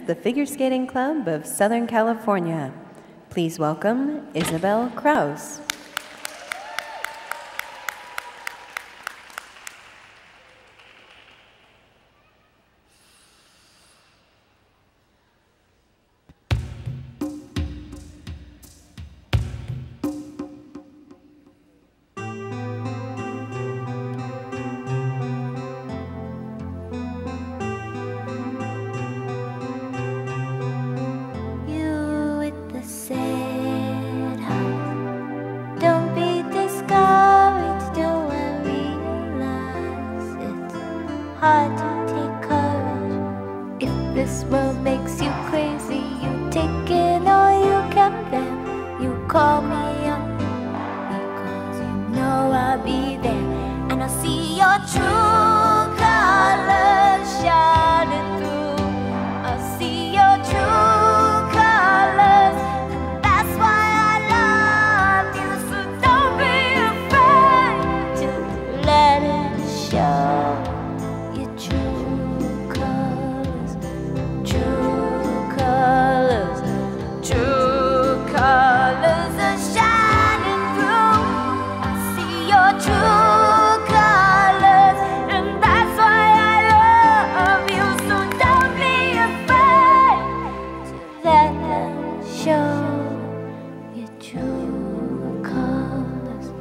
the Figure Skating Club of Southern California. Please welcome Isabelle Krause. Hard to take courage. If this world makes you crazy, you take it or you can them. You call me up because you know I'll be there, and I'll see your true show your true colors.